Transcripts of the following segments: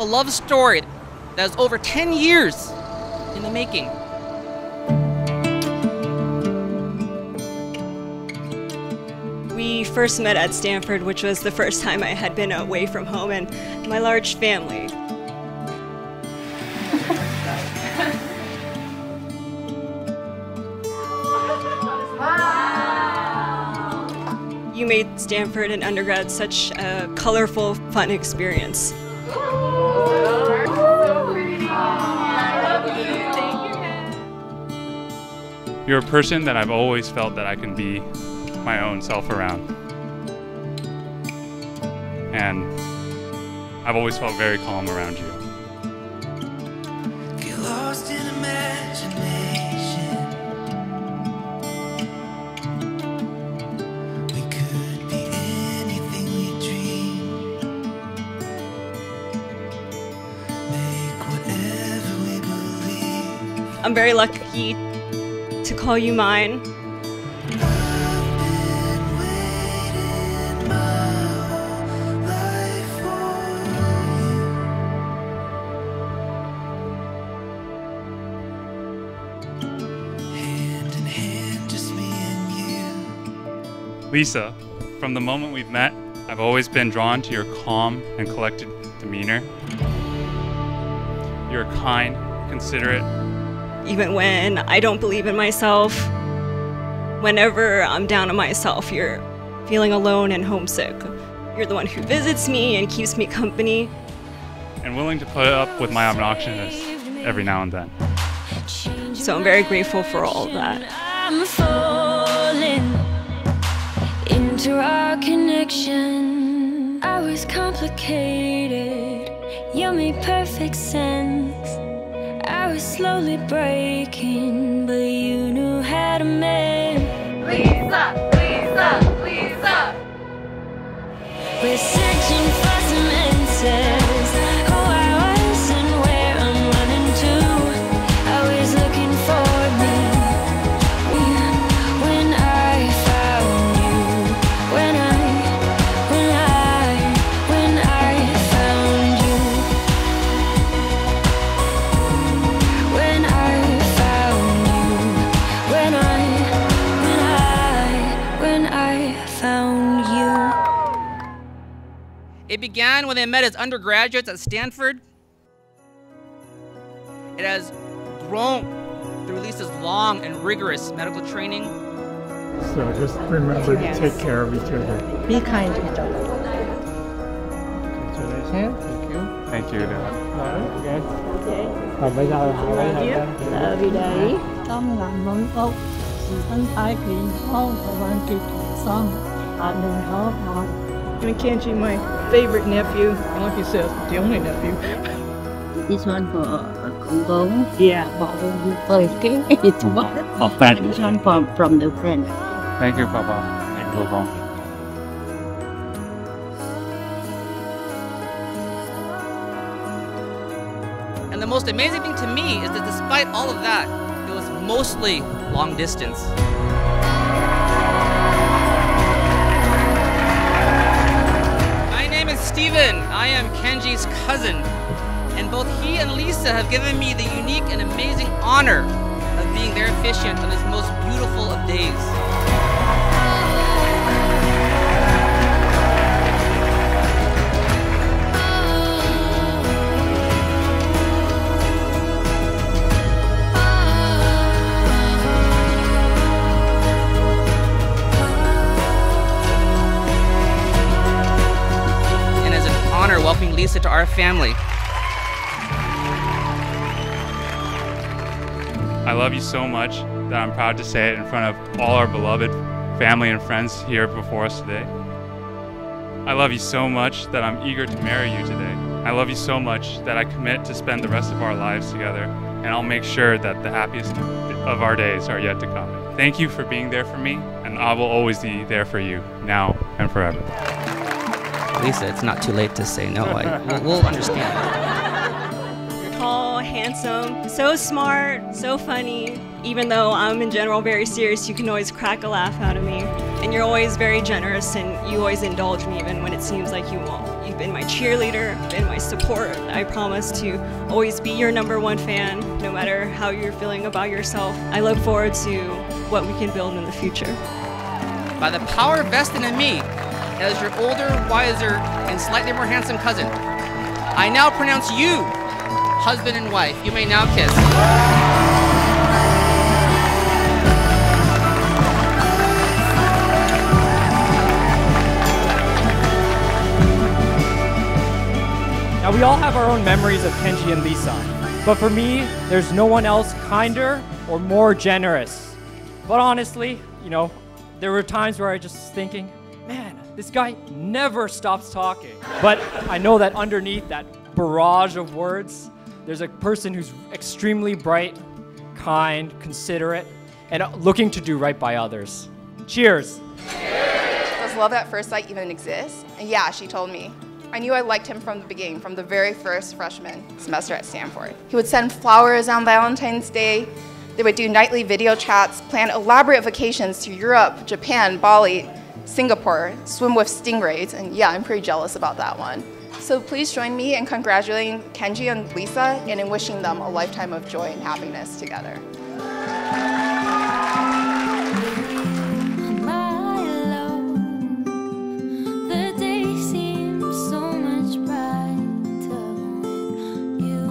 a love story that is over 10 years in the making. We first met at Stanford, which was the first time I had been away from home and my large family. You made Stanford and undergrad such a colorful, fun experience. You're a person that I've always felt that I can be my own self around. And I've always felt very calm around you. Get lost in imagination. We could be anything we dream. Make whatever we believe. I'm very lucky to call you mine. I've been waiting my whole life for you. Hand in hand, just me and you. Lisa, from the moment we've met, I've always been drawn to your calm and collected demeanor. You're kind, considerate, even when I don't believe in myself. Whenever I'm down on myself, you're feeling alone and homesick. You're the one who visits me and keeps me company. and willing to put up with my obnoxiousness every now and then. So I'm very grateful for all of that. I'm falling into our connection. I was complicated, you made perfect sense. Slowly breaking, but you knew how to mend. I found you. It began when they met as undergraduates at Stanford. It has grown through Lisa's long and rigorous medical training. So just remember to take care of each other. Be kind to each other. Congratulations. Thank you. Thank you, Dad. Okay. Và bây giờ là. Love you, Daddy. tâm làm nỗi tốt sự thân thái kỳ hôn và quan kỳ son à đừng khó hỏi And Kenji, my favorite nephew, and like you said, the only nephew. This one for uh, Kung Kong. Yeah, for the okay. It's one. For friend. This one from from the friend. Thank you, Papa. And Coco. And the most amazing thing to me is that despite all of that, it was mostly long distance. My name is Steven. I am Kenji's cousin. And both he and Lisa have given me the unique and amazing honor of being their officiant on this most beautiful of days. Our family. I love you so much that I'm proud to say it in front of all our beloved family and friends here before us today. I love you so much that I'm eager to marry you today. I love you so much that I commit to spend the rest of our lives together, and I'll make sure that the happiest of our days are yet to come. Thank you for being there for me, and I will always be there for you, now and forever. Lisa, it's not too late to say no. I, we'll, we'll understand. You're tall, handsome, so smart, so funny. Even though I'm in general very serious, you can always crack a laugh out of me. And you're always very generous and you always indulge me even when it seems like you won't. You've been my cheerleader, been my support. I promise to always be your number one fan, no matter how you're feeling about yourself. I look forward to what we can build in the future. By the power vested in me as your older, wiser, and slightly more handsome cousin, I now pronounce you husband and wife. You may now kiss. Now, we all have our own memories of Kenji and Lisa, but for me, there's no one else kinder or more generous. But honestly, you know, there were times where I just thinking, man, this guy never stops talking. But I know that underneath that barrage of words, there's a person who's extremely bright, kind, considerate, and looking to do right by others. Cheers. Does love at first sight even exist? Yeah, she told me. I knew I liked him from the beginning, from the very first freshman semester at Stanford. He would send flowers on Valentine's Day. They would do nightly video chats, plan elaborate vacations to Europe, Japan, Bali, Singapore, swim with stingrays, and yeah, I'm pretty jealous about that one. So please join me in congratulating Kenji and Lisa and in wishing them a lifetime of joy and happiness together. The day seems so much brighter with you,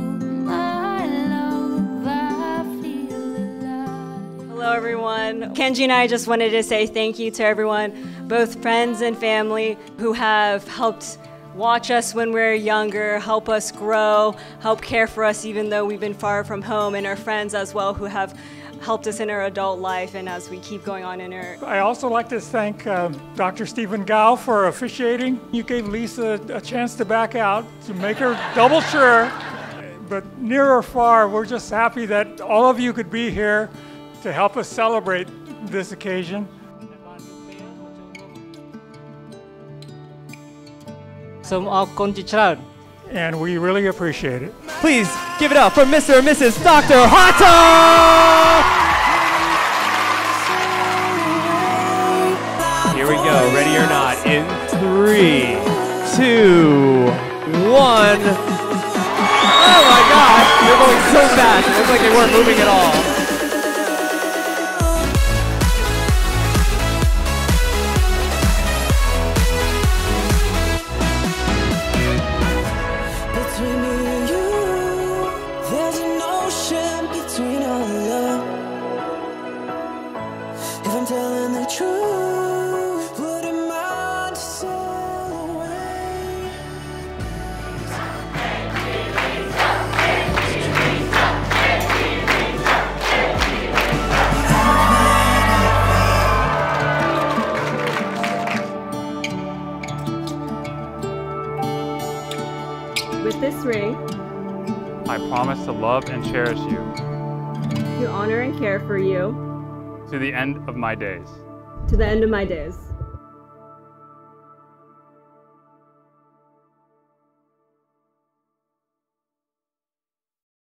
my love. I feel alive. Hello, everyone. Kenji and I just wanted to say thank you to everyone, both friends and family, who have helped watch us when we're younger, help us grow, help care for us even though we've been far from home, and our friends as well who have helped us in our adult life and as we keep going on in our. I also like to thank uh, Dr. Stephen Gao for officiating. You gave Lisa a chance to back out to make her double sure. But near or far, we're just happy that all of you could be here to help us celebrate this occasion. And we really appreciate it. Please give it up for Mr. and Mrs. Dr. Hato! Here we go, ready or not, in three, two, one. Oh my gosh, they're going so fast. It looks like they weren't moving at all. I promise to love and cherish you to honor and care for you to the end of my days. to the end of my days.